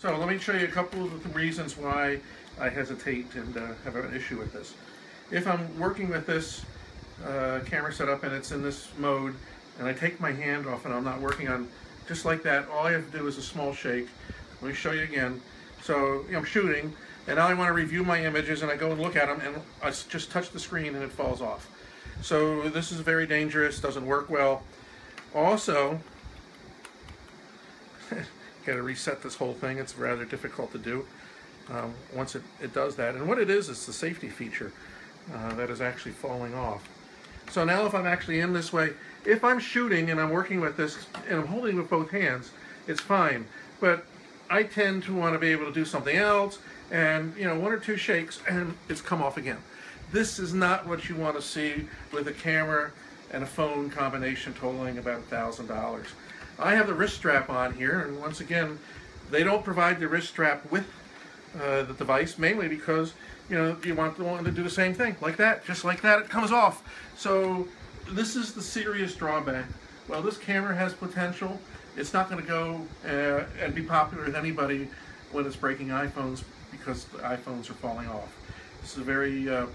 So let me show you a couple of the reasons why I hesitate and uh, have an issue with this. If I'm working with this uh, camera setup and it's in this mode and I take my hand off and I'm not working on just like that, all I have to do is a small shake. Let me show you again. So I'm shooting and now I want to review my images and I go and look at them and I just touch the screen and it falls off. So this is very dangerous, doesn't work well. Also, got to reset this whole thing. It's rather difficult to do um, once it, it does that. And what it is, is the safety feature uh, that is actually falling off. So now if I'm actually in this way, if I'm shooting and I'm working with this and I'm holding with both hands, it's fine. But I tend to want to be able to do something else and you know one or two shakes and it's come off again. This is not what you want to see with a camera and a phone combination totaling about a thousand dollars. I have the wrist strap on here and once again they don't provide the wrist strap with uh, the device mainly because you know you want the one to do the same thing like that just like that it comes off. So this is the serious drawback. Well this camera has potential. It's not going to go uh, and be popular with anybody when it's breaking iPhones because the iPhones are falling off. This is a very uh,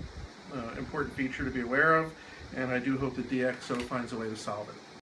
uh, important feature to be aware of and I do hope the DxO finds a way to solve it